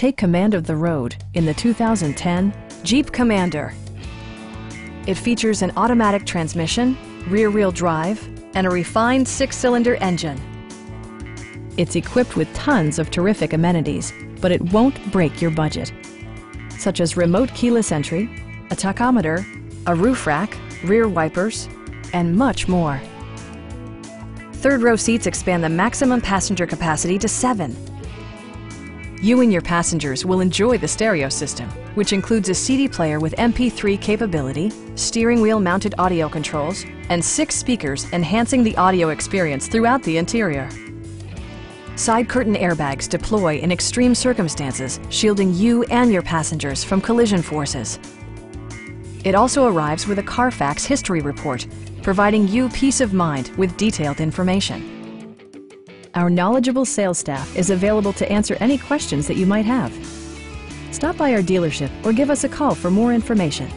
Take command of the road in the 2010 Jeep Commander. It features an automatic transmission, rear-wheel drive, and a refined six-cylinder engine. It's equipped with tons of terrific amenities, but it won't break your budget. Such as remote keyless entry, a tachometer, a roof rack, rear wipers, and much more. Third row seats expand the maximum passenger capacity to seven. You and your passengers will enjoy the stereo system, which includes a CD player with MP3 capability, steering wheel mounted audio controls, and six speakers enhancing the audio experience throughout the interior. Side curtain airbags deploy in extreme circumstances, shielding you and your passengers from collision forces. It also arrives with a Carfax history report, providing you peace of mind with detailed information. Our knowledgeable sales staff is available to answer any questions that you might have. Stop by our dealership or give us a call for more information.